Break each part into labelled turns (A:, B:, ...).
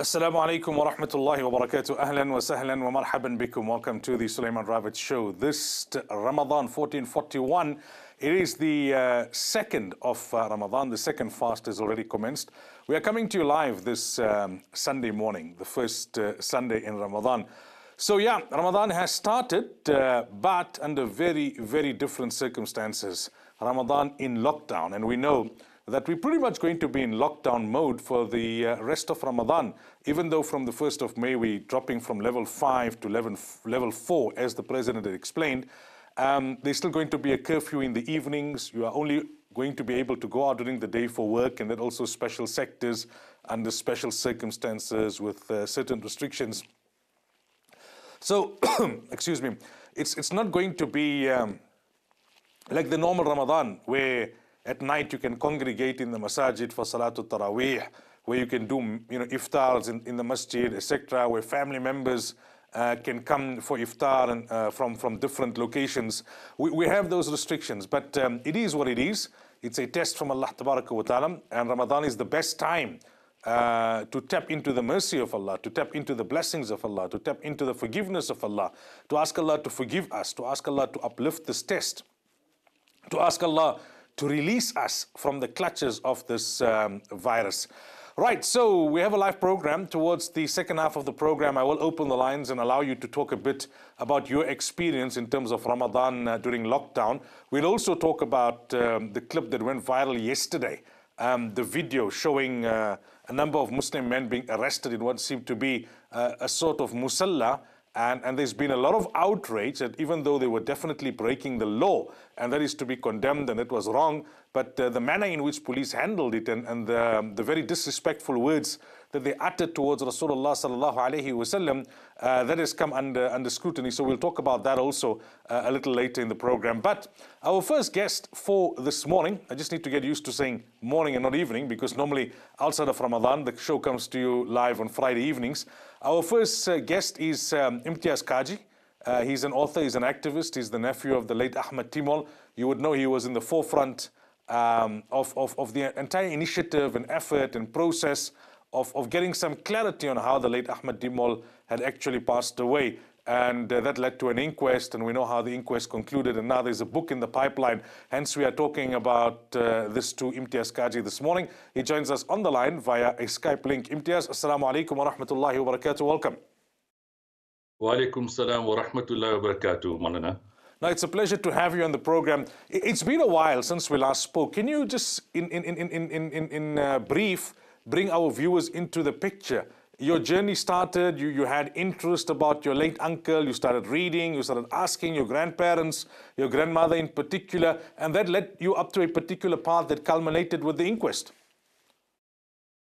A: Assalamu alaikum wa rahmatullahi wa barakatuh. Ahlan wa sahlan wa marhaban bikum. Welcome to the Sulaiman Ravat Show. This Ramadan 1441, it is the uh, second of uh, Ramadan. The second fast has already commenced. We are coming to you live this um, Sunday morning, the first uh, Sunday in Ramadan. So, yeah, Ramadan has started, uh, but under very, very different circumstances. Ramadan in lockdown, and we know that we're pretty much going to be in lockdown mode for the uh, rest of Ramadan, even though from the 1st of May we're dropping from level 5 to level, level 4, as the President had explained. Um, there's still going to be a curfew in the evenings. You are only going to be able to go out during the day for work, and then also special sectors under special circumstances with uh, certain restrictions. So, excuse me, it's, it's not going to be um, like the normal Ramadan, where at night you can congregate in the masajid for Salatul Taraweeh, where you can do you know, iftars in, in the masjid, etc., where family members uh, can come for iftar and, uh, from, from different locations. We, we have those restrictions, but um, it is what it is. It's a test from Allah wa ta'ala, and Ramadan is the best time uh, to tap into the mercy of Allah, to tap into the blessings of Allah, to tap into the forgiveness of Allah, to ask Allah to forgive us, to ask Allah to uplift this test, to ask Allah to release us from the clutches of this um, virus. Right, so we have a live program. Towards the second half of the program, I will open the lines and allow you to talk a bit about your experience in terms of Ramadan uh, during lockdown. We'll also talk about um, the clip that went viral yesterday, um, the video showing uh, a number of Muslim men being arrested in what seemed to be uh, a sort of musalla. And, and, there's been a lot of outrage that even though they were definitely breaking the law, and that is to be condemned and it was wrong, but uh, the manner in which police handled it and, and the, um, the, very disrespectful words that they uttered towards Rasulullah sallallahu alaihi wasallam, uh, that has come under, under scrutiny. So we'll talk about that also uh, a little later in the program. But our first guest for this morning, I just need to get used to saying morning and not evening because normally outside of Ramadan, the show comes to you live on Friday evenings. Our first uh, guest is um, Imtiaz Cajee. Uh, he's an author, he's an activist, he's the nephew of the late Ahmad Timol. You would know he was in the forefront um, of, of, of, the entire initiative and effort and process of, of getting some clarity on how the late Ahmad Timol had actually passed away. And uh, that led to an inquest, and we know how the inquest concluded. And now there's a book in the pipeline. Hence, we are talking about uh, this to Imtiaz Cajee this morning. He joins us on the line via a Skype link. Imtiaz, assalamu alaikum wa rahmatullahi wa barakatuh. Welcome.
B: Wa alaikum salam wa rahmatullahi wa barakatuh, Molana.
A: Now, it's a pleasure to have you on the program. It's been a while since we last spoke. Can you just, in, in, in, in, in, in uh, brief, bring our viewers into the picture? Your journey started, you, you had interest about your late uncle, you started reading, you started asking your grandparents, your grandmother in particular, and that led you up to a particular path that culminated with the inquest.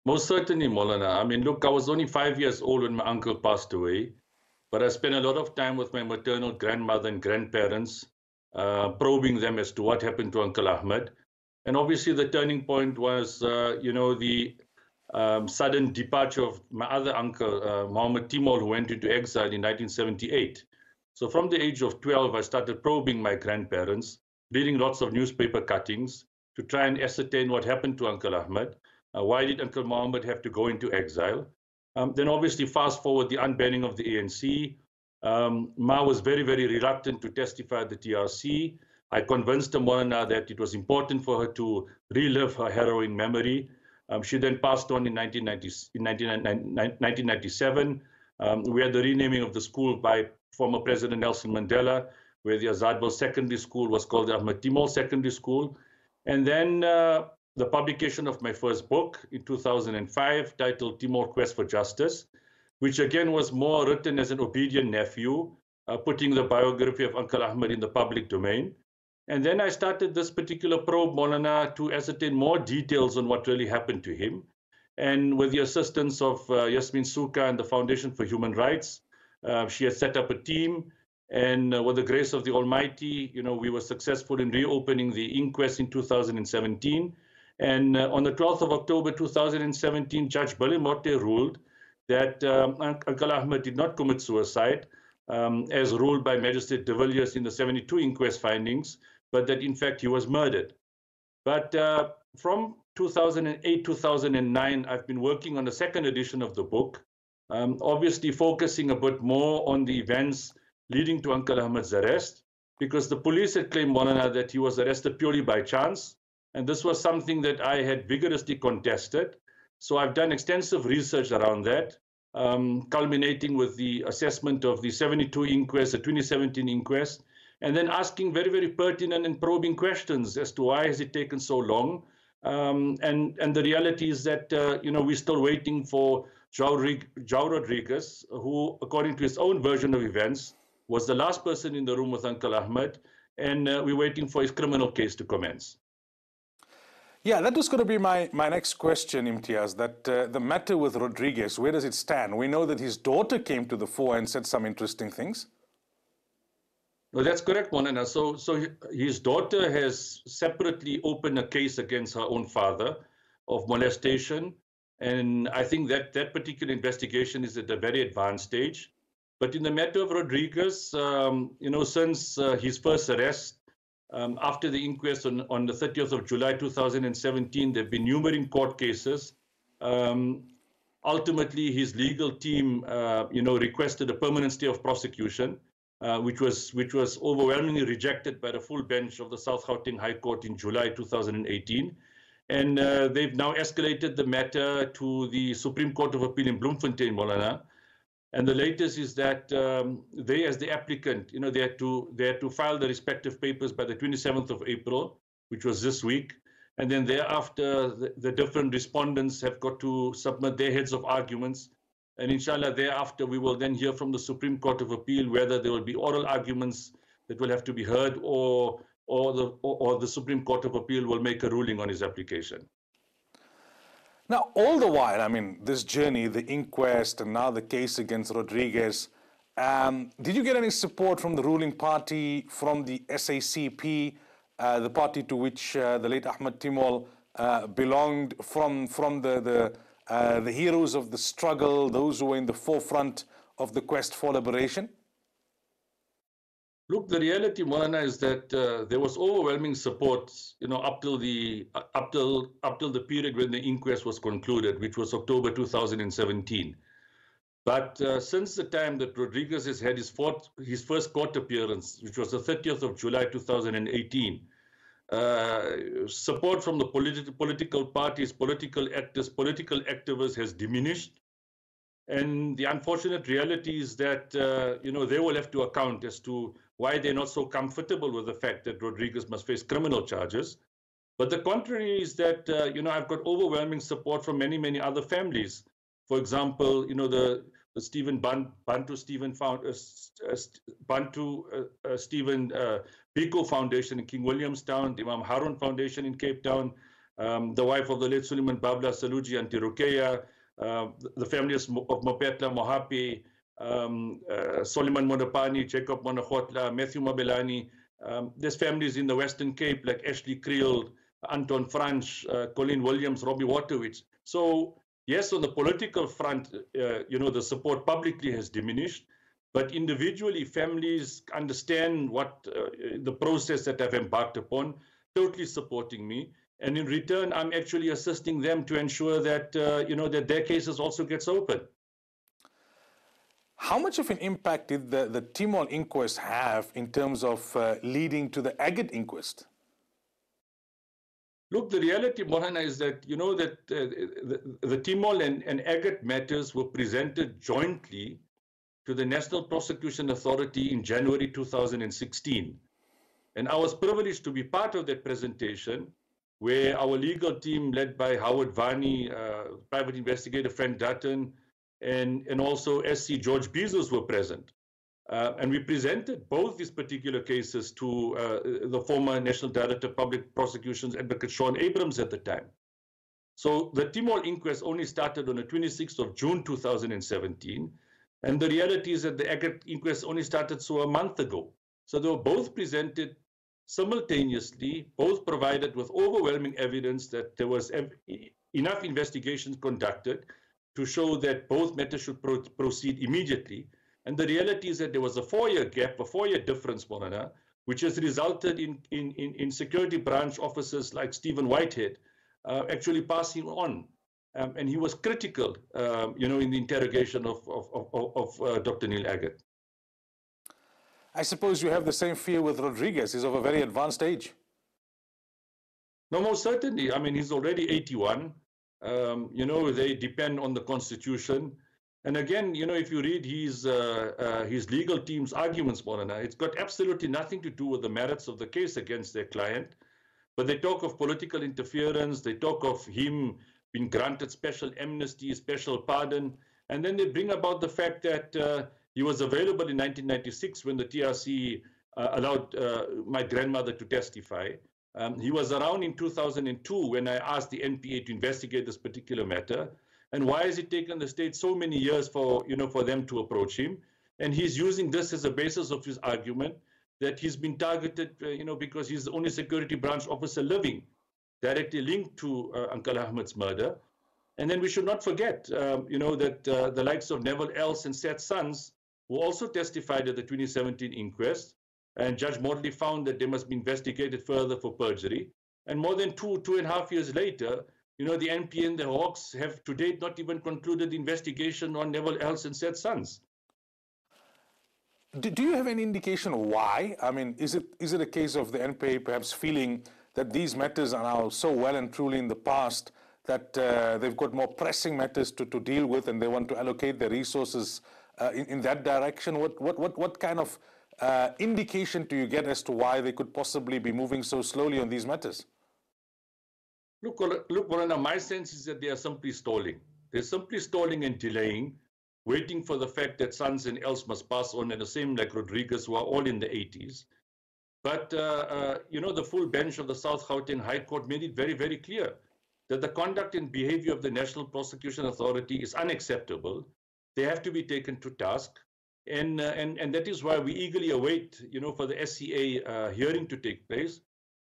B: Most certainly, Molana. I mean, look, I was only five years old when my uncle passed away. But I spent a lot of time with my maternal grandmother and grandparents, uh, probing them as to what happened to Uncle Ahmed. And obviously, the turning point was, uh, you know, the um, sudden departure of my other uncle, uh, Muhammad Timol, who went into exile in 1978. So from the age of 12, I started probing my grandparents, reading lots of newspaper cuttings to try and ascertain what happened to Uncle Ahmed. Uh, why did Uncle Muhammad have to go into exile? Um, then obviously fast forward the unbanning of the ANC. Um, Ma was very, very reluctant to testify at the TRC. I convinced her Molana that it was important for her to relive her harrowing memory. Um, she then passed on in, 1990, in 1997. Um, we had the renaming of the school by former President Nelson Mandela, where the Azadville Secondary School was called the Ahmed Timol Secondary School. And then uh, the publication of my first book in 2005 titled Timol Quest for Justice, which again was more written as an obedient nephew, uh, putting the biography of Uncle Ahmed in the public domain. And then I started this particular probe, Molana, to ascertain more details on what really happened to him. And with the assistance of uh, Yasmin Sooka and the Foundation for Human Rights, uh, she has set up a team. And uh, with the grace of the Almighty, you know, we were successful in reopening the inquest in 2017 and uh, on the 12th of October 2017, Judge Billy Mothle ruled that um, Uncle Ahmed did not commit suicide, um, as ruled by Magistrate de Villiers in the 72 inquest findings, but that in fact he was murdered. But uh, from 2008, 2009, I've been working on the second edition of the book, um, obviously focusing a bit more on the events leading to Uncle Ahmed's arrest, because the police had claimed, one another that he was arrested purely by chance. And this was something that I had vigorously contested. So I've done extensive research around that, um, culminating with the assessment of the 72 inquest, the 2017 inquest, and then asking very, very pertinent and probing questions as to why has it taken so long. Um, and, and the reality is that, uh, you know, we're still waiting for João, Rodrigues, who, according to his own version of events, was the last person in the room with Uncle Ahmed, and uh, we're waiting for his criminal case to commence.
A: Yeah, that was going to be my, my next question, Imtiaz, that uh, the matter with Rodrigues, where does it stand? We know that his daughter came to the fore and said some interesting things.
B: Well, that's correct, Molana. So, so his daughter has separately opened a case against her own father of molestation. And I think that that particular investigation is at a very advanced stage. But in the matter of Rodrigues, um, you know, since uh, his first arrest, um, after the inquest on, on the 30th of July 2017, there have been numerous court cases. Um, ultimately, his legal team, uh, you know, requested a permanent stay of prosecution, uh, which was which was overwhelmingly rejected by the full bench of the South Gauteng High Court in July 2018. And uh, they've now escalated the matter to the Supreme Court of Appeal in Bloemfontein, Molana. And the latest is that um, they, as the applicant, you know, they had to they had to file the respective papers by the 27th of April, which was this week. And then thereafter, the, the different respondents have got to submit their heads of arguments. And inshallah, thereafter, we will then hear from the Supreme Court of Appeal whether there will be oral arguments that will have to be heard or, or, the, or, or the Supreme Court of Appeal will make a ruling on his application.
A: Now, all the while, I mean, this journey, the inquest, and now the case against Rodrigues, um, did you get any support from the ruling party, from the SACP, uh, the party to which uh, the late Ahmed Timol uh, belonged, from, from the, the, uh, the heroes of the struggle, those who were in the forefront of the quest for liberation?
B: Look, the reality, Molana, is that uh, there was overwhelming support, you know, up till the uh, up till up till the period when the inquest was concluded, which was October 2017. But uh, since the time that Rodrigues has had his, fourth, his first court appearance, which was the 30th of July 2018, uh, support from the politi- political parties, political actors, political activists has diminished. And the unfortunate reality is that, uh, you know, they will have to account as to why they're not so comfortable with the fact that Rodrigues must face criminal charges. But the contrary is that, uh, you know, I've got overwhelming support from many, many other families. For example, you know, the, the Stephen Bantu Stephen found, uh, uh, Bantu uh, uh, Stephen uh, Biko Foundation in King Williamstown, the Imam Harun Foundation in Cape Town, um, the wife of the late Suleiman Babla Salojee Antirukeya, the family of Mapetla Mohapi, um, uh, Soliman Modipane, Jacob Monachotla, Matthew Mabelane. Um, there's families in the Western Cape like Ashley Kriel, Anton Fransch, uh, Colleen Williams, Robbie Waterwitch. So yes, on the political front, uh, you know, the support publicly has diminished, but individually, families understand what uh, the process that I've embarked upon, totally supporting me. And in return, I'm actually assisting them to ensure that, uh, you know, that their cases also gets open.
A: How much of an impact did the, the Timol inquest have in terms of uh, leading to the Aggett inquest?
B: Look, the reality, Molana, is that you know that uh, the, the Timol and, and Aggett matters were presented jointly to the National Prosecution Authority in January 2016. And I was privileged to be part of that presentation where our legal team, led by Howard Varney, uh, private investigator Frank Dutton, and, and also SC George Bizos were present. Uh, and we presented both these particular cases to uh, the former National Director of Public Prosecutions, Advocate Shaun Abrahams, at the time. So the Timol inquest only started on the 26th of June 2017. And the reality is that the Aggett inquest only started so a month ago. So they were both presented simultaneously, both provided with overwhelming evidence that there was enough investigations conducted to show that both matters should pro proceed immediately. And the reality is that there was a four-year gap, a four-year difference, Molana, which has resulted in, in, in, in, security branch officers like Stephen Whitehead uh, actually passing on. Um, and he was critical, um, you know, in the interrogation of, of, of, of uh, Dr. Neil Aggett.
A: I suppose you have the same fear with Rodrigues. He's of a very advanced age.
B: No, most certainly. I mean, he's already 81. Um, you know, they depend on the Constitution. And again, you know, if you read his, uh, uh, his legal team's arguments, Molana, it's got absolutely nothing to do with the merits of the case against their client. But they talk of political interference, they talk of him being granted special amnesty, special pardon, and then they bring about the fact that uh, he was available in 1996 when the TRC uh, allowed uh, my grandmother to testify. Um, he was around in 2002 when I asked the NPA to investigate this particular matter. And why has it taken the state so many years for, you know, for them to approach him? And he's using this as a basis of his argument that he's been targeted, uh, you know, because he's the only security branch officer living directly linked to uh, Uncle Ahmed's murder. And then we should not forget, um, you know, that uh, the likes of Neville Els and Seth Sons, who also testified at the 2017 inquest, and Judge Mothle found that they must be investigated further for perjury. And more than two, two and a half years later, you know, the NPA and the Hawks have to date not even concluded the investigation on Neville Els and Seth Sons.
A: Do, do you have any indication why? I mean, is it is it a case of the NPA perhaps feeling that these matters are now so well and truly in the past that uh, they've got more pressing matters to, to deal with and they want to allocate their resources in, in that direction? What, what, what, what kind of uh, indication do you get as to why they could possibly be moving so slowly on these matters?
B: Look, look, Molana, my sense is that they are simply stalling. They're simply stalling and delaying, waiting for the fact that Sons and Els must pass on, and the same like Rodrigues, who are all in the 80s. But, uh, uh, you know, the full bench of the South Gauteng High Court made it very, very clear that the conduct and behavior of the National Prosecution Authority is unacceptable. They have to be taken to task. And, uh, and, and that is why we eagerly await, you know, for the SCA uh, hearing to take place.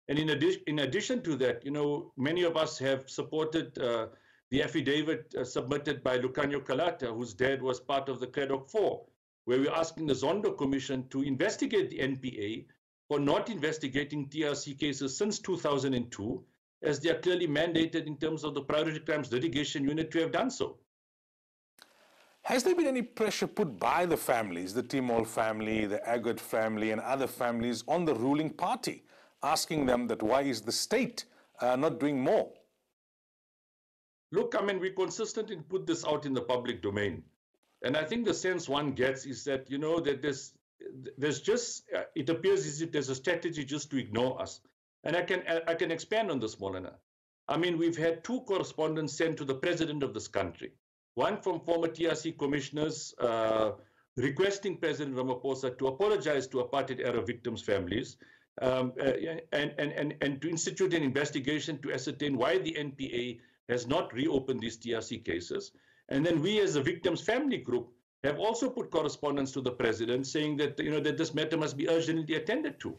B: And in addition, in addition to that, you know, many of us have supported uh, the affidavit uh, submitted by Lukhanyo Calata, whose dad was part of the Cradock 4, where we're asking the Zondo Commission to investigate the NPA for not investigating TRC cases since 2002, as they are clearly mandated in terms of the Priority Crimes Litigation Unit to have done so.
A: Has there been any pressure put by the families, the Timol family, the Aggett family, and other families on the ruling party asking them that why is the state uh, not doing more?
B: Look, I mean, we consistently put this out in the public domain. And I think the sense one gets is that, you know, that there's, there's just, uh, it appears as if there's a strategy just to ignore us. And I can, I can expand on this, Molana. I mean, we've had two correspondents sent to the president of this country. One from former TRC commissioners uh, requesting President Ramaphosa to apologize to apartheid era victims' families um, uh, and, and, and, and to institute an investigation to ascertain why the NPA has not reopened these TRC cases. And then we as a victims family group have also put correspondence to the president saying that, you know, that this matter must be urgently attended to.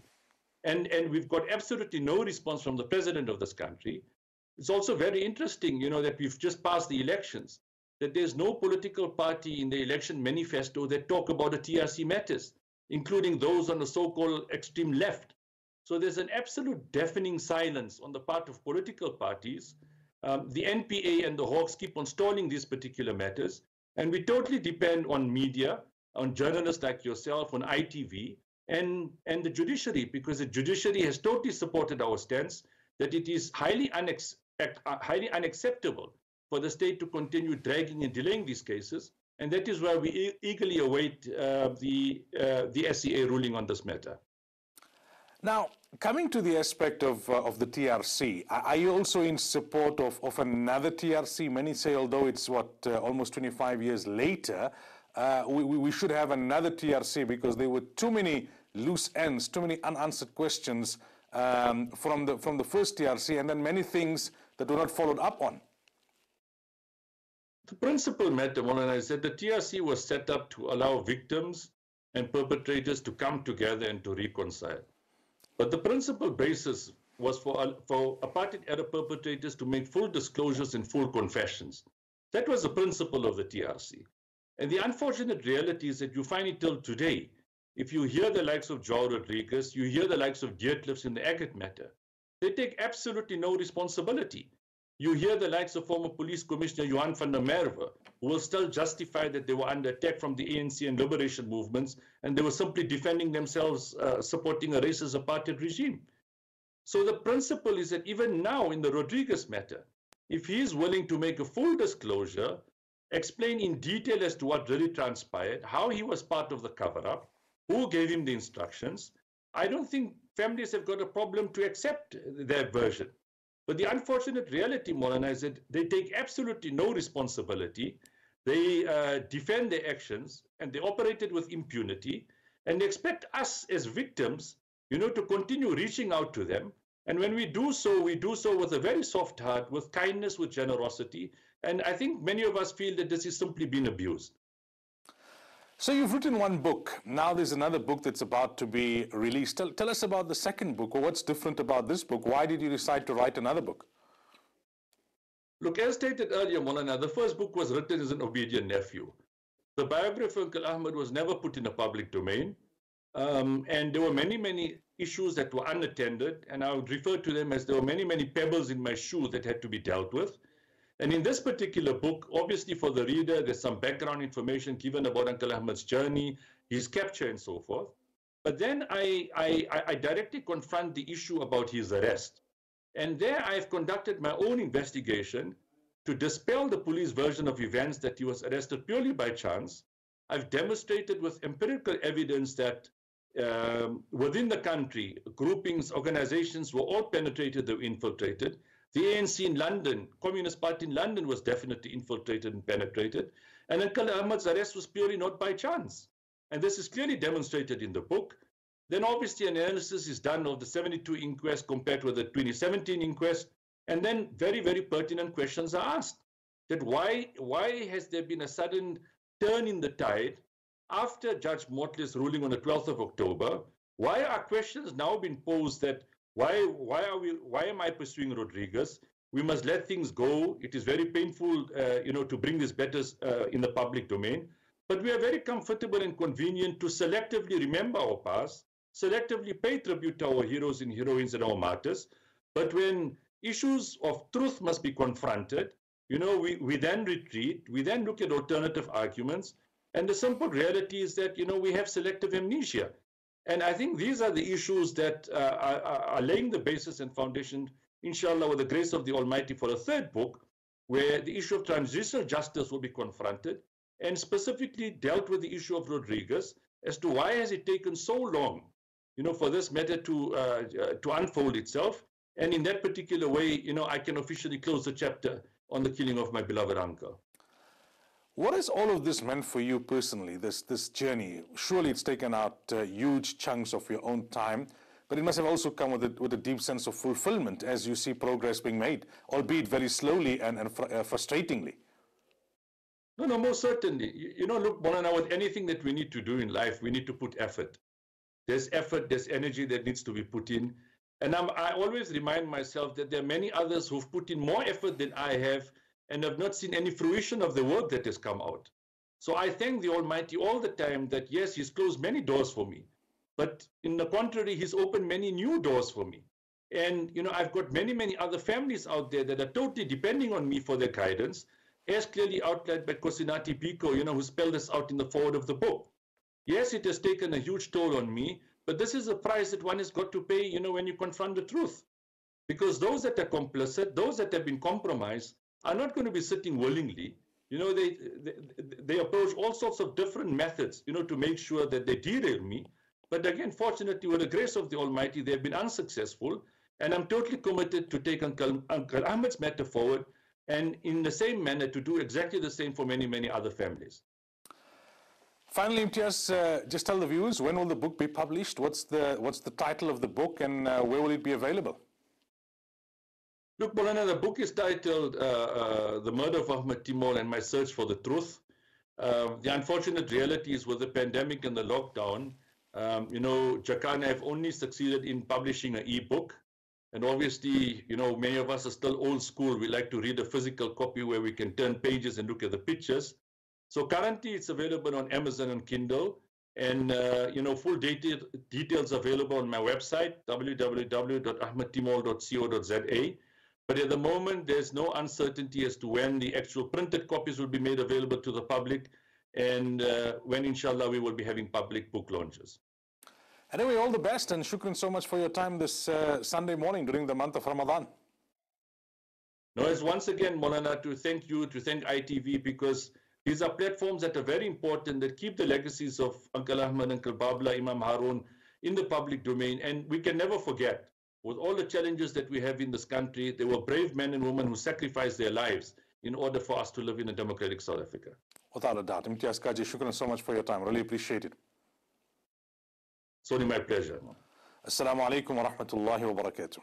B: And, and we've got absolutely no response from the president of this country. It's also very interesting, you know, that we've just passed the elections, that there's no political party in the election manifesto that talk about the TRC matters, including those on the so-called extreme left. So there's an absolute deafening silence on the part of political parties. Um, the NPA and the Hawks keep on stalling these particular matters, and we totally depend on media, on journalists like yourself, on ITV, and, and the judiciary, because the judiciary has totally supported our stance that it is highly, unex- uh, highly unacceptable for the state to continue dragging and delaying these cases. And that is why we eagerly await uh, the, uh, the SCA ruling on this matter.
A: Now, coming to the aspect of, uh, of the TRC, are you also in support of, of another TRC? Many say, although it's what, uh, almost 25 years later, uh, we, we should have another TRC because there were too many loose ends, too many unanswered questions um, from, the, from the first TRC, and then many things that were not followed up on.
B: The principal matter, Molana, is that the TRC was set up to allow victims and perpetrators to come together and to reconcile. But the principal basis was for, for apartheid era perpetrators to make full disclosures and full confessions. That was the principle of the TRC. And the unfortunate reality is that you find it till today. If you hear the likes of Joe Rodrigues, you hear the likes of Deercliffs in the Aggett matter, they take absolutely no responsibility. You hear the likes of former police commissioner Johan van der Merwe, who will still justify that they were under attack from the ANC and liberation movements, and they were simply defending themselves, uh, supporting a racist apartheid regime. So the principle is that even now in the Rodrigues matter, if he is willing to make a full disclosure, explain in detail as to what really transpired, how he was part of the cover-up, who gave him the instructions, I don't think families have got a problem to accept their version. But the unfortunate reality, Molana, is that they take absolutely no responsibility. They uh, defend their actions and they operated with impunity and they expect us as victims, you know, to continue reaching out to them. And when we do so, we do so with a very soft heart, with kindness, with generosity. And I think many of us feel that this is simply being abused.
A: So you've written one book. Now there's another book that's about to be released. Tell, tell us about the second book, or what's different about this book? Why did you decide to write another book?
B: Look, as stated earlier, Molana, the first book was written as an obedient nephew. The biography of Uncle Ahmed was never put in a public domain. Um, and there were many, many issues that were unattended. And I would refer to them as there were many, many pebbles in my shoe that had to be dealt with. And in this particular book, obviously for the reader, there's some background information given about Uncle Ahmed's journey, his capture, and so forth. But then I, I, I directly confront the issue about his arrest. And there I've conducted my own investigation to dispel the police version of events that he was arrested purely by chance. I've demonstrated with empirical evidence that um, within the country, groupings, organizations were all penetrated, they were infiltrated. The ANC in London, Communist Party in London was definitely infiltrated and penetrated. And Uncle Ahmad's arrest was purely not by chance. And this is clearly demonstrated in the book. Then obviously an analysis is done of the 72 inquest compared with the 2017 inquest. And then very, very pertinent questions are asked. That why, why has there been a sudden turn in the tide after Judge Mothle's ruling on the 12th of October? Why are questions now being posed that why, why, are we, why am I pursuing Rodrigues? We must let things go. It is very painful, uh, you know, to bring these matters uh, in the public domain. But we are very comfortable and convenient to selectively remember our past, selectively pay tribute to our heroes and heroines and our martyrs. But when issues of truth must be confronted, you know, we, we then retreat, we then look at alternative arguments. And the simple reality is that, you know, we have selective amnesia. And I think these are the issues that uh, are, are, laying the basis and foundation, inshallah, with the grace of the Almighty, for a third book, where the issue of transitional justice will be confronted, and specifically dealt with the issue of Rodrigues as to why has it taken so long, you know, for this matter to uh, uh, to unfold itself. And in that particular way, you know, I can officially close the chapter on the killing of my beloved uncle.
A: What has all of this meant for you personally, this, this journey? Surely it's taken out uh, huge chunks of your own time, but it must have also come with a, with a deep sense of fulfillment as you see progress being made, albeit very slowly and, and fr uh, frustratingly.
B: No, no, most certainly. You, you know, look, Molana, with anything that we need to do in life, we need to put effort. There's effort, there's energy that needs to be put in. And I'm, I always remind myself that there are many others who've put in more effort than I have and have not seen any fruition of the work that has come out. So I thank the Almighty all the time that yes, He's closed many doors for me, but in the contrary, He's opened many new doors for me. And you know, I've got many, many other families out there that are totally depending on me for their guidance, as clearly outlined by Nkosinathi Biko, you know, who spelled this out in the forward of the book. Yes, it has taken a huge toll on me, but this is a price that one has got to pay, you know, when you confront the truth. Because those that are complicit, those that have been compromised, are not going to be sitting willingly. You know, they, they, they approach all sorts of different methods, you know, to make sure that they derail me. But again, fortunately, with the grace of the Almighty, they've been unsuccessful. And I'm totally committed to take Uncle, Uncle Ahmed's matter forward and in the same manner to do exactly the same for many, many other families.
A: Finally, Imtiaz, uh, just tell the viewers, when will the book be published? What's the, what's the title of the book and uh, where will it be available?
B: Look, Molana, the book is titled uh, uh, The Murder of Ahmed Timol and My Search for the Truth. Uh, the unfortunate reality is with the pandemic and the lockdown, um, you know, Jacana have only succeeded in publishing an e-book. And obviously, you know, many of us are still old school. We like to read a physical copy where we can turn pages and look at the pictures. So currently it's available on Amazon and Kindle. And, uh, you know, full data, details available on my website, www.ahmedtimol.co.za. But at the moment, there's no uncertainty as to when the actual printed copies will be made available to the public and uh, when, inshallah, we will be having public book launches.
A: Anyway, all the best and shukran so much for your time this uh, Sunday morning during the month of Ramadan.
B: No, it's once again, Molana, to thank you, to thank ITV, because these are platforms that are very important that keep the legacies of Uncle Ahmed, Uncle Babla, Imam Harun in the public domain. And we can never forget, with all the challenges that we have in this country, there were brave men and women who sacrificed their lives in order for us to live in a democratic South Africa.
A: Without a doubt. Imtiaz Cajee, shukran so much for your time. Really appreciate it.
B: It's only my pleasure.
A: Assalamu alaikum wa rahmatullahi wa barakatuh.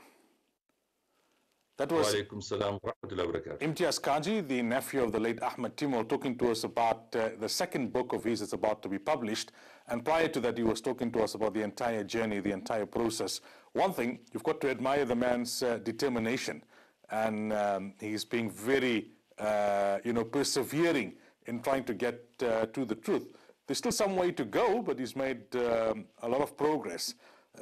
A: That was Imtiaz Cajee, the nephew of the late Ahmed Timol, talking to us about uh, the second book of his that's about to be published. And prior to that, he was talking to us about the entire journey, the entire process. One thing, you've got to admire the man's uh, determination. And um, he's being very, uh, you know, persevering in trying to get uh, to the truth. There's still some way to go, but he's made um, a lot of progress.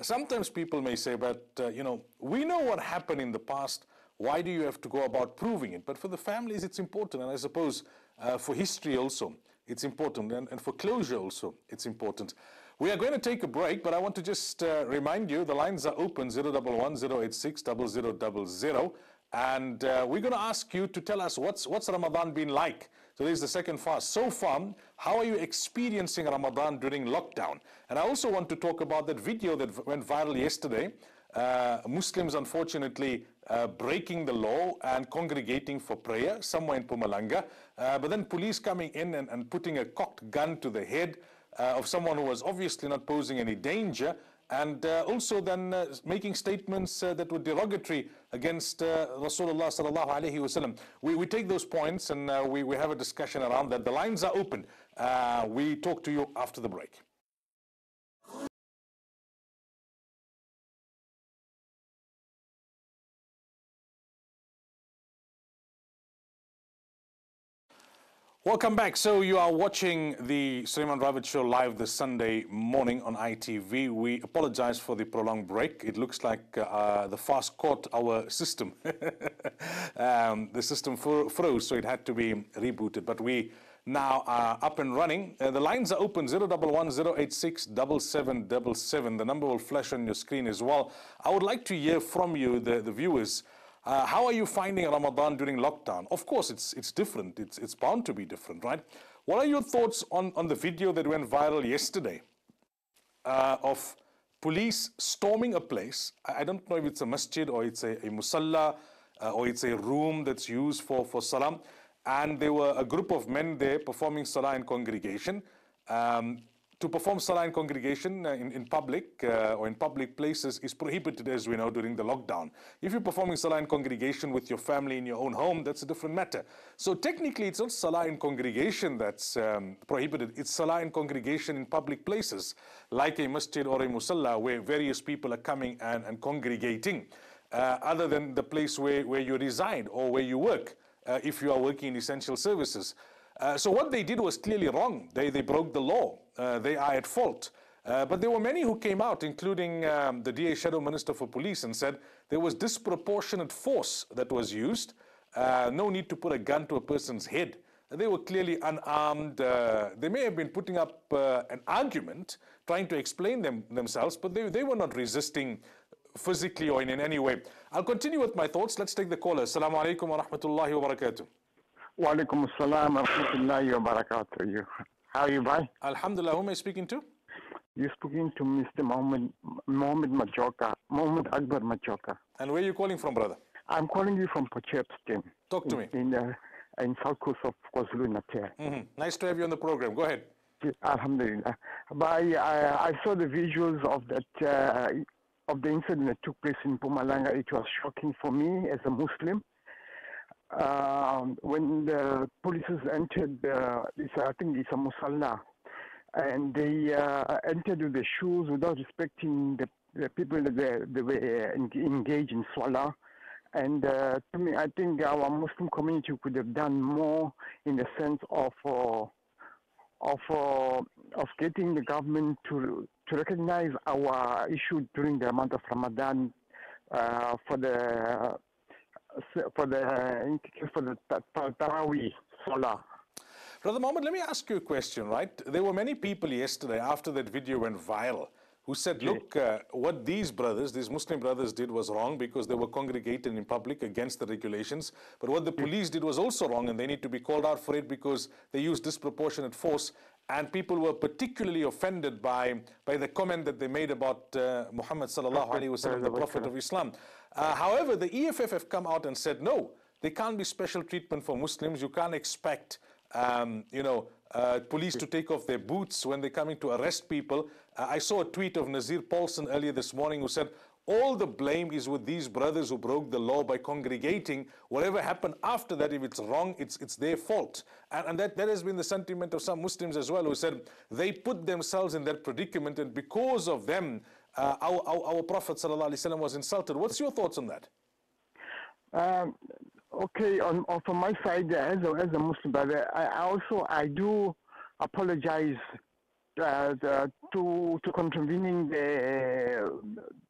A: Sometimes people may say, but, uh, you know, we know what happened in the past why do you have to go about proving it? But for the families, it's important. And I suppose uh, for history also, it's important. And, and, for closure also, it's important. We are going to take a break, but I want to just uh, remind you the lines are open 011 086 0000. And uh, we're going to ask you to tell us what's, what's Ramadan been like. So this is the second fast. So far, how are you experiencing Ramadan during lockdown? And I also want to talk about that video that went viral yesterday. Uh, Muslims, unfortunately, uh, breaking the law and congregating for prayer somewhere in Mpumalanga. Uh, but then police coming in and, and, putting a cocked gun to the head uh, of someone who was obviously not posing any danger. And uh, also then uh, making statements that were derogatory against Rasulullah sallallahu alaihi wasallam. We, we take those points and we, we have a discussion around that. The lines are open. we talk to you after the break. Welcome back. So you are watching the Sulaiman Ravat Show live this Sunday morning on ITV. We apologize for the prolonged break. It looks like uh, the fast caught our system. um, the system froze, so it had to be rebooted. But we now are up and running. Uh, the lines are open 011 086 7777. The number will flash on your screen as well. I would like to hear from you, the, the viewers. Uh, how are you finding Ramadan during lockdown? Of course, it's, it's different. It's, it's bound to be different, right? What are your thoughts on, on the video that went viral yesterday uh, of police storming a place? I don't know if it's a masjid or it's a, a musalla uh, or it's a room that's used for, for salam. And there were a group of men there performing salah in congregation. Um, to perform salah in congregation uh, in, in public uh, or in public places is prohibited, as we know, during the lockdown. If you're performing salah in congregation with your family in your own home, that's a different matter. So technically, it's not salah in congregation that's um, prohibited. It's salah in congregation in public places, like a masjid or a musalla, where various people are coming and, and congregating, uh, other than the place where, where you reside or where you work, uh, if you are working in essential services. Uh, so what they did was clearly wrong. They, they broke the law. Uh, they are at fault. Uh, but there were many who came out, including um, the DA Shadow Minister for Police, and said there was disproportionate force that was used. Uh, no need to put a gun to a person's head. They were clearly unarmed. They may have been putting up an argument, trying to explain them, themselves, but they, they were not resisting physically or in, in any way. I'll continue with my thoughts. Let's take the caller. Assalamu alaikum wa rahmatullahi wa barakatuh.
C: Wa alaikum assalam wa rahmatullahi wa barakatuh. How are you, bhai?
A: Alhamdulillah. Who am I speaking to?
C: You're speaking to Mr. Mohammed, Mohammed Majoka, Mohammed Akbar Majoka.
A: And where are you calling from, brother?
C: I'm calling you from Port Shepstone.
A: Talk to
C: in,
A: me.
C: In, uh, in south coast of KwaZulu-Natal.
A: Mm-hmm. Nice to have you on the program. Go ahead.
C: Alhamdulillah. But I, I, saw the visuals of that uh, of the incident that took place in Mpumalanga. It was shocking for me as a Muslim um, when the police entered, uh, this, I think it's a musalla, and they uh, entered with the shoes without respecting the, the people that they, they were engaged in salah. And uh, to me, I think our Muslim community could have done more in the sense of uh, of uh, of getting the government to to recognize our issue during the month of Ramadan uh, for the for the for the Taraweeh Salah.
A: Brother Mohammed, let me ask you a question, right? There were many people yesterday after that video went viral who said, look, uh, what these brothers, these Muslim brothers did was wrong because they were congregating in public against the regulations. But what the police did was also wrong and they need to be called out for it because they used disproportionate force. And people were particularly offended by, by the comment that they made about uh, Muhammad sallallahu alaihi wasallam, the Prophet of Islam. Uh, however, the EFF have come out and said, no, there can't be special treatment for Muslims. You can't expect, um, you know, uh, police to take off their boots when they're coming to arrest people. Uh, I saw a tweet of Nazir Paulsen earlier this morning who said, all the blame is with these brothers who broke the law by congregating. Whatever happened after that, if it's wrong, it's, it's their fault. And, and that, that has been the sentiment of some Muslims as well, who said they put themselves in that predicament, and because of them, uh, our, our, our Prophet ﷺ was insulted. What's your thoughts on that?
C: Um, okay, on, on, from my side, as a, as a Muslim brother, I also I do apologize uh, the, to to contravening the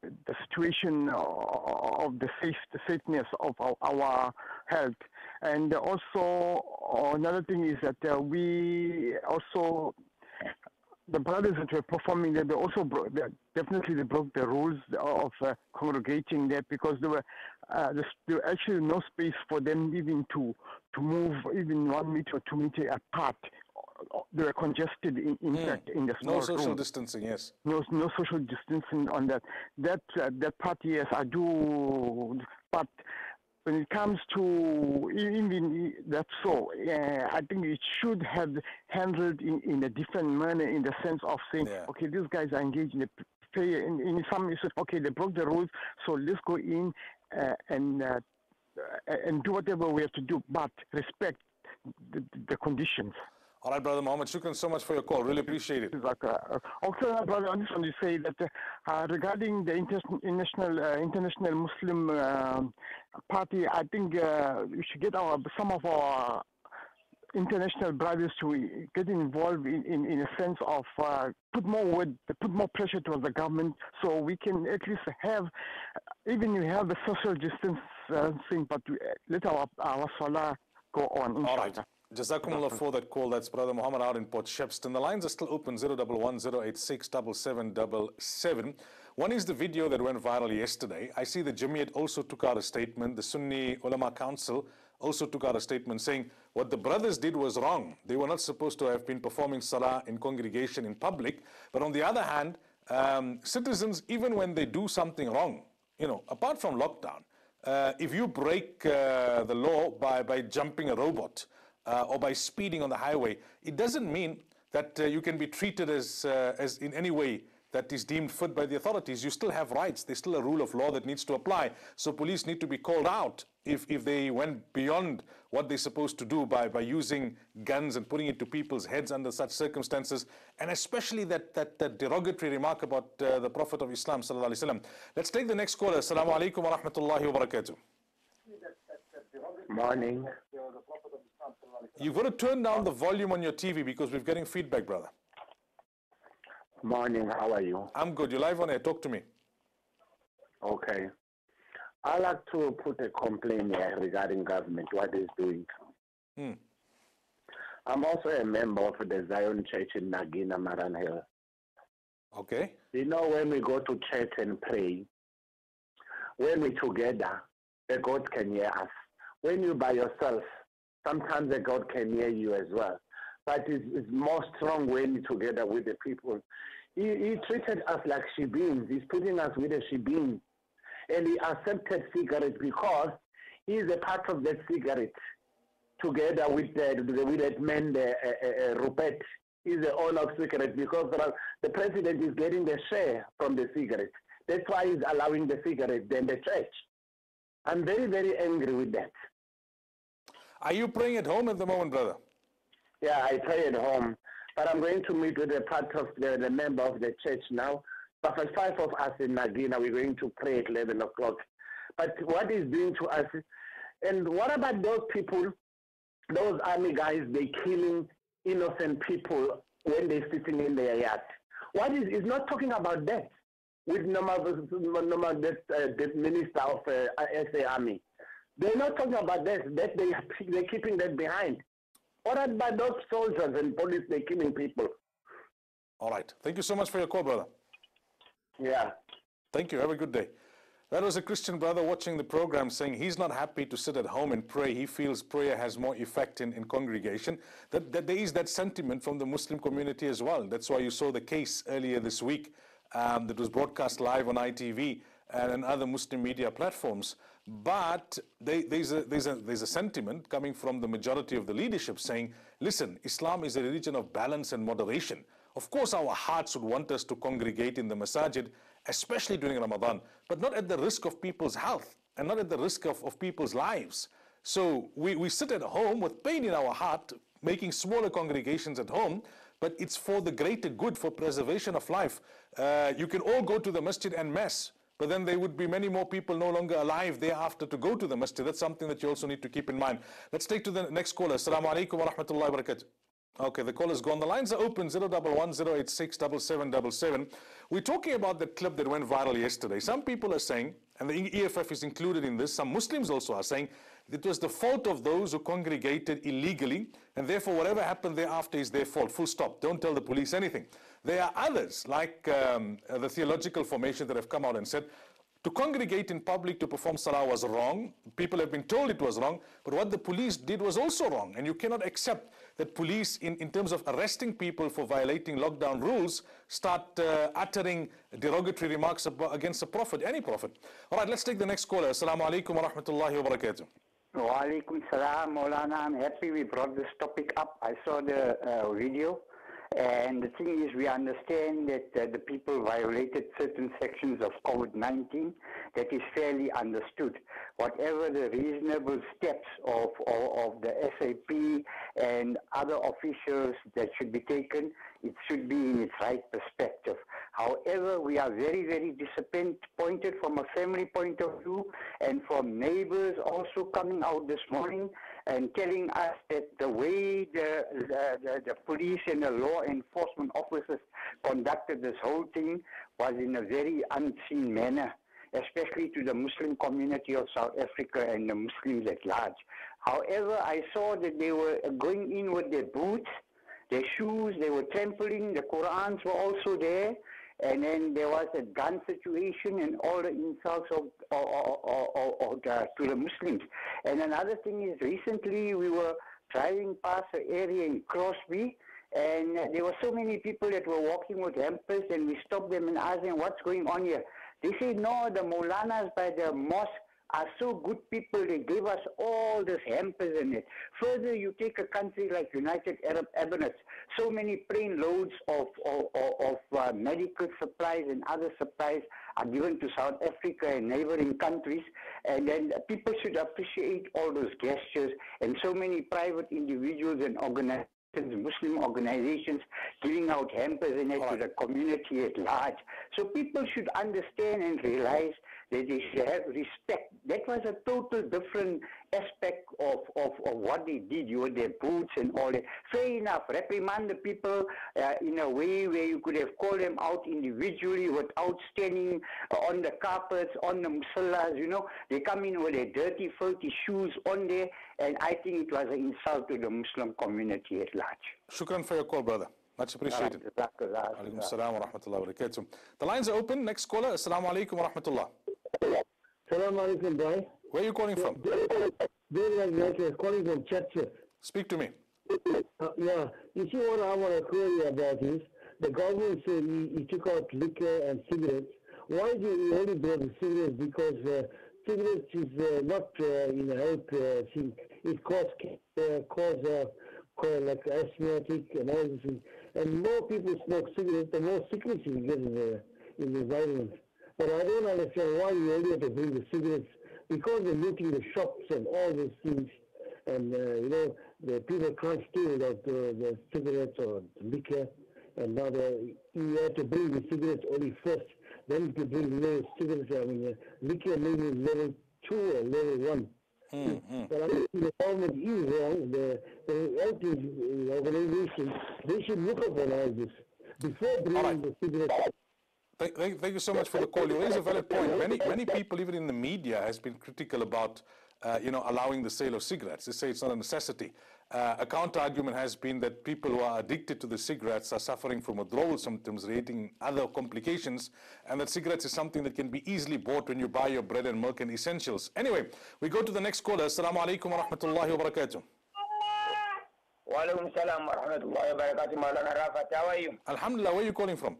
C: the situation of the safe the safeness of our, our health, and also another thing is that uh, we also the brothers that were performing there, they also they, definitely they broke the rules of uh, congregating there because there were uh, there actually no space for them even to to move even one meter or two meter apart they were congested in, in mm. fact in the small
A: no social
C: room.
A: distancing yes
C: no no social distancing on that that uh, that part yes i do but when it comes to even that so uh, i think it should have handled in, in a different manner in the sense of saying yeah. okay these guys are engaged in a in, in some issues okay they broke the rules so let's go in uh, and uh, and do whatever we have to do but respect the, the conditions
A: all right, Brother Mohammed, shukran so much for your call. Really appreciate it.
C: Also, brother, I just want to say that uh, regarding the international uh, international Muslim uh, party, I think uh, we should get our some of our international brothers to get involved in, in, in a sense of uh, put more put more pressure towards the government so we can at least have, even we have the social distancing, but let our, our salah go on.
A: All right. Jazakumullah for that call. That's Brother Muhammad out in Port Shepstone. The lines are still open 011 086 7777. One is the video that went viral yesterday. I see the Jamiat also took out a statement. The Sunni Ulama Council also took out a statement saying what the brothers did was wrong. They were not supposed to have been performing salah in congregation in public. But on the other hand, um, citizens, even when they do something wrong, you know, apart from lockdown, uh, if you break uh, the law by, by jumping a robot, uh, or by speeding on the highway, it doesn't mean that uh, you can be treated as, uh, as in any way that is deemed fit by the authorities. You still have rights. There's still a rule of law that needs to apply. So police need to be called out if, if they went beyond what they're supposed to do by, by using guns and putting it to people's heads under such circumstances, and especially that, that, that derogatory remark about uh, the Prophet of Islam. Let's take the next caller. Assalamu alaikum wa rahmatullahi wa barakatuh.
D: Morning.
A: You've got to turn down the volume on your TV because we're getting feedback, brother.
D: Morning, how are you?
A: I'm good. You're live on air. Talk to me.
D: Okay. I'd like to put a complaint here regarding government, what it's doing. Hmm. I'm also a member of the Zion Church in Nagina, Mariannhill.
A: Okay.
D: You know, when we go to church and pray, when we together, the God can hear us. When you by yourself, sometimes the God can hear you as well. But it's, it's more strong when you're together with the people. He, he treated us like shebeens. He's putting us with a shebeen. And he accepted cigarette because he is a part of that cigarette together with the, with that man, the, uh, uh, uh, Rupert. He's the owner of cigarette because the president is getting the share from the cigarette. That's why he's allowing the cigarette than the church. I'm very, very angry with that.
A: Are you praying at home at the moment, brother?
D: Yeah, I pray at home. But I'm going to meet with a part of the, the member of the church now. But for five of us in Nagina, we're going to pray at 11 o'clock. But what is doing to us? And what about those people, those army guys, they killing innocent people when they're sitting in their yard? What is, is not talking about that with Nama, Nama that, uh, the minister of uh, SA Army. They're not talking about this. That they they're keeping that behind. What about those soldiers and police? They're killing people.
A: All right. Thank you so much for your call, brother.
D: Yeah.
A: Thank you. Have a good day. That was a Christian brother watching the program saying he's not happy to sit at home and pray. He feels prayer has more effect in, in congregation. That, that there is that sentiment from the Muslim community as well. That's why you saw the case earlier this week um, that was broadcast live on ITV and other Muslim media platforms. But they, there's, a, there's, a, there's a sentiment coming from the majority of the leadership saying, listen, Islam is a religion of balance and moderation. Of course, our hearts would want us to congregate in the masajid, especially during Ramadan, but not at the risk of people's health and not at the risk of, of people's lives. So we, we sit at home with pain in our heart, making smaller congregations at home, but it's for the greater good, for preservation of life. Uh, you can all go to the masjid and mess, but then there would be many more people no longer alive thereafter to go to the masjid. That's something that you also need to keep in mind. Let's take to the next caller. Assalamu alaikum wa rahmatullahi wa barakatuh. Okay, the call is gone. The lines are open 011 086 7777. We're talking about the clip that went viral yesterday. Some people are saying, and the EFF is included in this, some Muslims also are saying, it was the fault of those who congregated illegally, and therefore whatever happened thereafter is their fault. Full stop. Don't tell the police anything. There are others, like um, the theological formation, that have come out and said, to congregate in public to perform salah was wrong. People have been told it was wrong, but what the police did was also wrong. And you cannot accept that police, in, in terms of arresting people for violating lockdown rules, start uh, uttering derogatory remarks against a prophet, any prophet. All right, let's take the next caller. Assalamu alaikum wa rahmatullahi wa barakatuh.
E: Wa alaikum salam, Maulana. I'm happy we brought this topic up. I saw the uh, video. And the thing is, we understand that uh, the people violated certain sections of COVID-19. That is fairly understood. Whatever the reasonable steps of, of, of, the SAP and other officials that should be taken, it should be in its right perspective. However, we are very, very disappointed from a family point of view and from neighbors also coming out this morning and telling us that the way the, the, the, police and the law enforcement officers conducted this whole thing was in a very unseen manner, especially to the Muslim community of South Africa and the Muslims at large. However, I saw that they were going in with their boots, their shoes, they were trampling, the Qurans were also there, and then there was a gun situation and all the insults of, of, of, of the, uh, to the Muslims. And another thing is recently we were driving past an area in Crosby and there were so many people that were walking with hampers and we stopped them and asked them what's going on here. They said, no, the Maulanas by the mosque are so good people. They gave us all this hampers in it. Further, you take a country like United Arab Emirates, so many plane loads of, of, of uh, medical supplies and other supplies are given to South Africa and neighboring countries. And then people should appreciate all those gestures and so many private individuals and organizations Muslim organizations giving out hampers in it right. to the community at large. So people should understand and realize they should have respect. That was a total different aspect of, of, of what they did. You had their boots and all that. Fair enough. Reprimand the people uh, in a way where you could have called them out individually without standing on the carpets, on the musallas, you know. They come in with their dirty, filthy shoes on there. And I think it was an insult to the Muslim community at large.
A: Shukran for your call, brother. Much appreciated. Alaikum assalam wa rahmatullahi wa barakatuh. The lines are open. Next caller. Assalamu alaikum wa rahmatullah.
F: Assalamu alaikum, boy.
A: Where are you calling from?
F: David is calling from Churchill.
A: Speak to me.
F: Uh, yeah. You see what I want to query about is the government said he, he took out liquor and cigarettes. Why do you only brought the cigarettes? Because uh, cigarettes is uh, not uh, in a health uh, thing. It cause, uh, cause, uh, cause like asthmatic and all this thing. And more people smoke cigarettes, the more sickness you get in the, in the environment. But I don't understand why you only have to bring the cigarettes because they're looting the shops and all these things. And, uh, you know, the people can't steal that, uh, the cigarettes or liquor. And now the, you have to bring the cigarettes only first. Then you can bring the cigarettes, I mean, uh, liquor maybe level two or level one. Mm-hmm. But I think the government is wrong. The, the health organization, they should look upon all this before bringing right. the cigarettes
A: Thank, thank, thank, you so much for the call. You raise a valid point. Many, many people, even in the media, has been critical about uh, you know, allowing the sale of cigarettes. They say it's not a necessity. Uh, a counter argument has been that people who are addicted to the cigarettes are suffering from withdrawal symptoms, rating other complications, and that cigarettes is something that can be easily bought when you buy your bread and milk and essentials. Anyway, we go to the next caller. Assalamu alaikum wa rahmatullahi wa barakatuh.
G: Walaikum salam wa rahmatullahi wa barakatuh. Maulana Ravat, how are you?
A: Alhamdulillah, where are you calling from?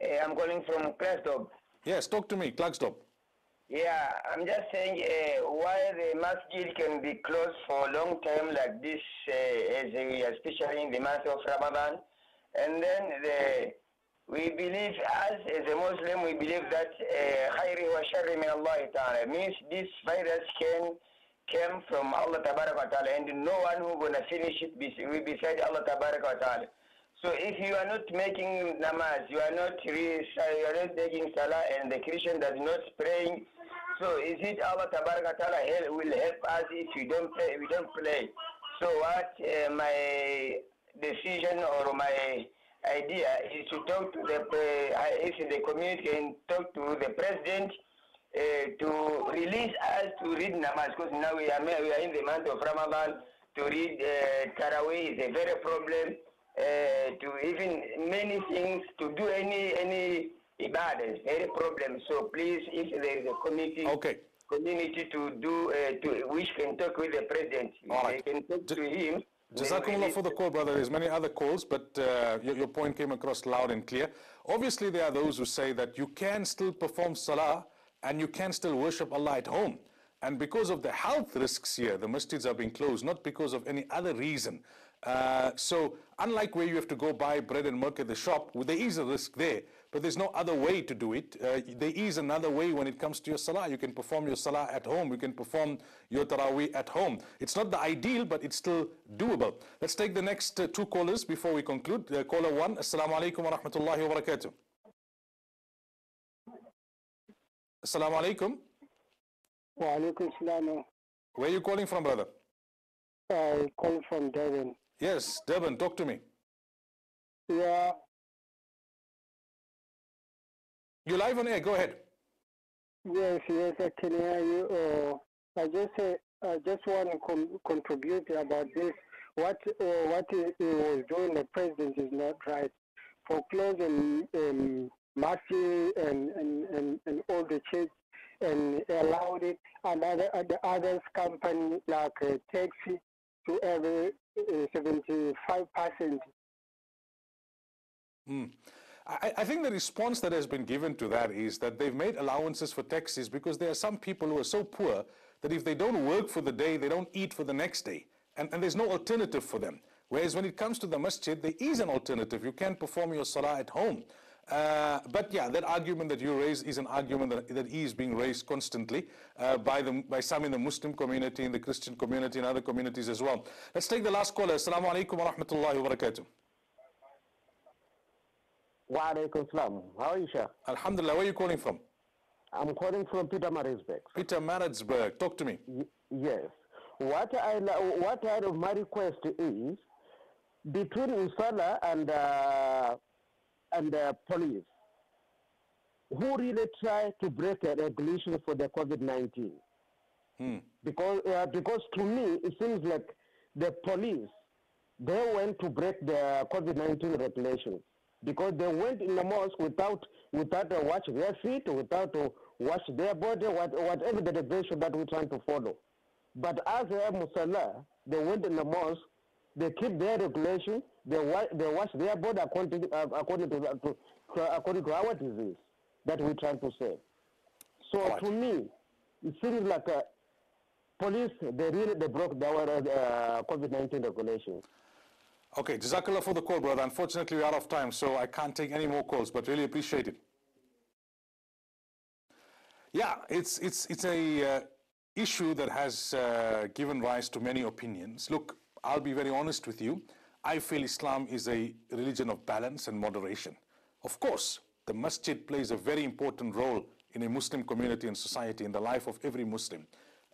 G: Eh, I'm calling from Cresdog.
A: Yes, talk to me, Klerksdorp.
G: Yeah, I'm just saying uh, why the masjid can be closed for a long time like this, uh, as especially in the month of Ramadan. And then the, we believe, as, as a Muslim, we believe that khayri wa sharri min Allah ta'ala means this virus can came from Allah ta'ala and no one who gonna finish it beside Allah Tabaraka wa ta'ala. So if you are not making namaz, you are not re- you are not taking salah, and the Christian does not praying. So is it Allah Ta'ala will help us if we don't play? We don't play. So what uh, my decision or my idea is to talk to the uh, if the community and talk to the president uh, to release us to read namaz because now we are we are in the month of Ramadan. To read uh, is a very problem. Uh, to even many things to do any any ibadah very problem. So please, if there is a committee,
A: Okay.
G: community to do uh, to which can talk with the president,
A: All right.
G: they can talk
A: J-
G: to him.
A: Jazakumullah for the call, brother. There's many other calls, but uh, your, your point came across loud and clear. Obviously, there are those who say that you can still perform salah and you can still worship Allah at home. And because of the health risks here, the masjids are being closed, not because of any other reason. Uh, so, unlike where you have to go buy bread and milk at the shop, well, there is a risk there, but there's no other way to do it. Uh, there is another way when it comes to your salah. You can perform your salah at home. You can perform your taraweeh at home. It's not the ideal, but it's still doable. Let's take the next uh, two callers before we conclude. Uh, caller one, Assalamu alaikum wa rahmatullahi wa barakatuh. Assalamu alaikum.
F: Wa alaikum salam.
A: Where are you calling from, brother?
F: I call from Devon.
A: Yes, Durban, talk to me.
F: Yeah,
A: You're live on air. Go ahead.
F: yes, yes, I can hear you. Uh, I just uh, I just want to com- contribute about this. What uh, what he, he was doing, the president is not right. For closing um, masjid and, and, and, and all the church and allowed it, and other, other others company like uh, taxi to every 75 percent. Hmm.
A: I, I think the response that has been given to that is that they've made allowances for taxis because there are some people who are so poor that if they don't work for the day, they don't eat for the next day. And, and there's no alternative for them. Whereas when it comes to the masjid, there is an alternative. You can perform your salah at home. Uh, but yeah, that argument that you raise is an argument that, that is being raised constantly uh, by, the, by some in the Muslim community, in the Christian community, and other communities as well. Let's take the last caller. Assalamu alaikum wa rahmatullahi wa barakatuh.
H: Wa alaikum salam. How are you, Sheikh?
A: Alhamdulillah, where are you calling from?
H: I'm calling from Peter Marisbeck.
A: Pietermaritzburg, talk to me.
H: Y- yes. What I what I my request is between Usala and uh, and the police, who really try to break a regulation for the COVID nineteen? Because uh, because to me it seems like the police they went to break the COVID nineteen regulations because they went in the mosque without without uh, wash their feet, without uh, wash their body, what, whatever the regulation that we're trying to follow. But as a Musalla, they went in the mosque, they keep their regulation, they, wa- they wash their body according, uh, according, to, to, to, according to our disease that we're trying to say. So to me, it seems like uh, police, they really they broke our uh, COVID-19 regulations.
A: Okay, Jazakallah for the call, brother. Unfortunately, we're out of time, so I can't take any more calls, but really appreciate it. Yeah, it's, it's, it's a uh, issue that has uh, given rise to many opinions. Look, I'll be very honest with you. I feel Islam is a religion of balance and moderation. Of course, the masjid plays a very important role in a Muslim community and society, in the life of every Muslim.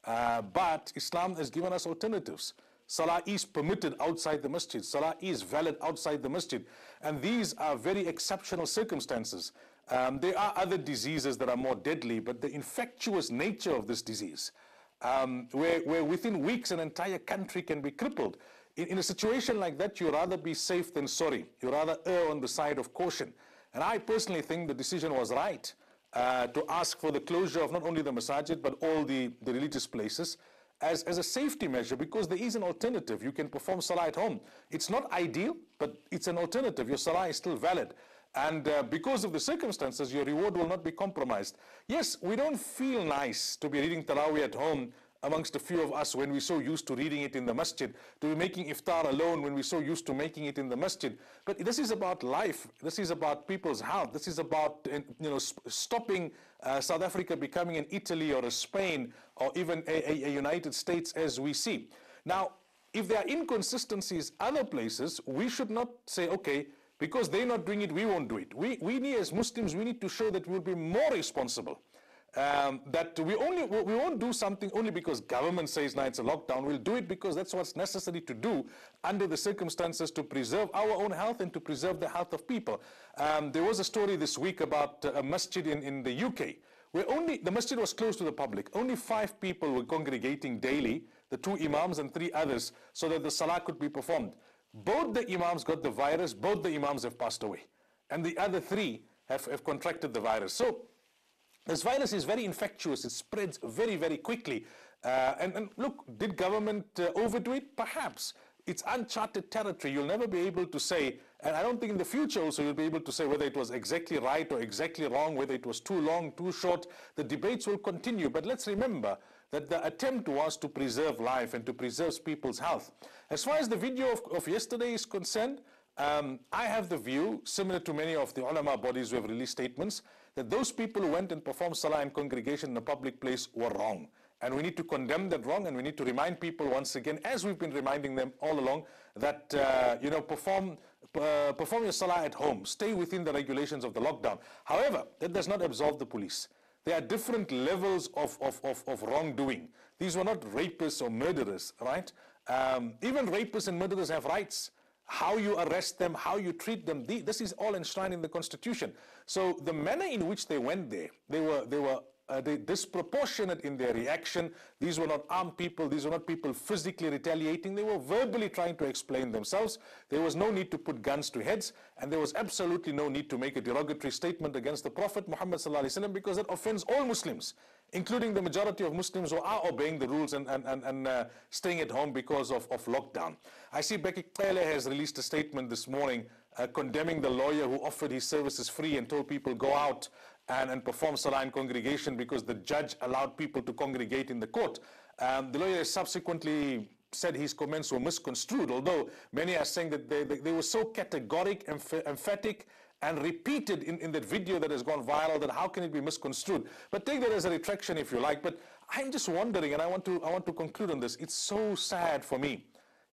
A: Uh, but Islam has given us alternatives. Salah is permitted outside the masjid. Salah is valid outside the masjid. And these are very exceptional circumstances. Um, there are other diseases that are more deadly, but the infectious nature of this disease um, where, where within weeks an entire country can be crippled. In, in a situation like that, you rather be safe than sorry. You rather err on the side of caution. And I personally think the decision was right uh, to ask for the closure of not only the masajid, but all the, the religious places as, as a safety measure because there is an alternative. You can perform salah at home. It's not ideal, but it's an alternative. Your salah is still valid. And uh, because of the circumstances, your reward will not be compromised. Yes, we don't feel nice to be reading Taraweeh at home amongst a few of us when we're so used to reading it in the masjid, to be making iftar alone when we're so used to making it in the masjid. But this is about life. This is about people's health. This is about uh, you know stopping uh, South Africa becoming an Italy or a Spain or even a, a, a United States as we see. Now, if there are inconsistencies other places, we should not say, okay, because they're not doing it, we won't do it. We, we need, as Muslims, we need to show that we'll be more responsible um, that we only we won't do something only because government says now it's a lockdown. We'll do it because that's what's necessary to do under the circumstances to preserve our own health and to preserve the health of people. Um, there was a story this week about a masjid in, in the UK where only the masjid was closed to the public. Only five people were congregating daily, the two imams and three others, so that the salah could be performed. Both the imams got the virus. Both the imams have passed away, and the other three have, have contracted the virus. So this virus is very infectious. It spreads very, very quickly. Uh, and, and, look, did government uh, overdo it? Perhaps. It's uncharted territory. You'll never be able to say, and I don't think in the future also you'll be able to say whether it was exactly right or exactly wrong, whether it was too long, too short. The debates will continue. But let's remember that the attempt was to preserve life and to preserve people's health. As far as the video of, of yesterday is concerned, um, I have the view, similar to many of the ulama bodies who have released statements, that those people who went and performed salah in congregation in a public place were wrong. And we need to condemn that wrong and we need to remind people once again, as we've been reminding them all along, that, uh, you know, perform, uh, perform your salah at home. Stay within the regulations of the lockdown. However, that does not absolve the police. There are different levels of, of, of, of wrongdoing. These were not rapists or murderers, right? Um, even rapists and murderers have rights how you arrest them, how you treat them. This is all enshrined in the Constitution. So the manner in which they went there, they were, they were uh, they disproportionate in their reaction. These were not armed people. These were not people physically retaliating. They were verbally trying to explain themselves. There was no need to put guns to heads, and there was absolutely no need to make a derogatory statement against the Prophet Muhammad because that offends all Muslims including the majority of Muslims who are obeying the rules and, and, and, and uh, staying at home because of, of lockdown. I see Bheki Cele has released a statement this morning uh, condemning the lawyer who offered his services free and told people go out and, and perform salah in congregation because the judge allowed people to congregate in the court. Um, the lawyer subsequently said his comments were misconstrued, although many are saying that they, they, they were so categoric, emph emphatic, and repeated in, in that video that has gone viral that how can it be misconstrued? But take that as a retraction if you like. But I'm just wondering, and I want to, I want to conclude on this. It's so sad for me.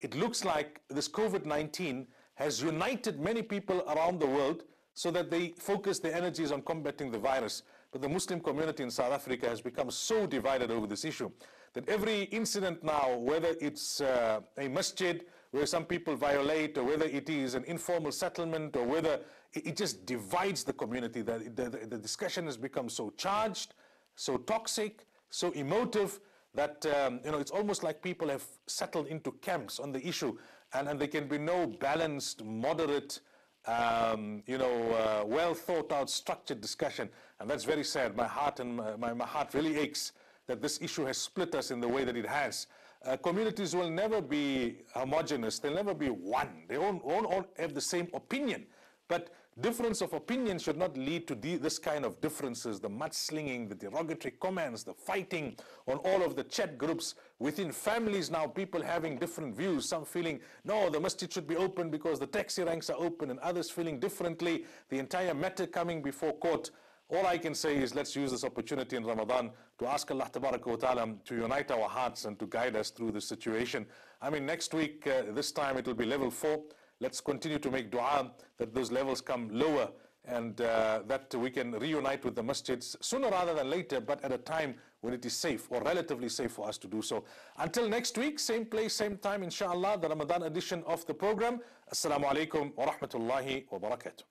A: It looks like this COVID-19 has united many people around the world so that they focus their energies on combating the virus. But the Muslim community in South Africa has become so divided over this issue that every incident now, whether it's uh, a masjid where some people violate, or whether it is an informal settlement, or whether it, just divides the community. The, the, the, discussion has become so charged, so toxic, so emotive that um, you know it's almost like people have settled into camps on the issue, and, and there can be no balanced, moderate, um, you know, uh, well thought out, structured discussion, and that's very sad. My heart and my, my, heart really aches that this issue has split us in the way that it has. Uh, communities will never be homogenous. They'll never be one. They won't, won't all have the same opinion. But difference of opinion should not lead to this kind of differences, the mudslinging, the derogatory comments, the fighting on all of the chat groups within families now, people having different views, some feeling, no, the masjid should be open because the taxi ranks are open, and others feeling differently, the entire matter coming before court. All I can say is let's use this opportunity in Ramadan to ask Allah ta'ala to unite our hearts and to guide us through this situation. I mean, next week, uh, this time it will be level four. Let's continue to make dua that those levels come lower and uh, that we can reunite with the masjids sooner rather than later, but at a time when it is safe or relatively safe for us to do so. Until next week, same place, same time, inshallah, the Ramadan edition of the program. Assalamu alaikum wa rahmatullahi wa barakatuh.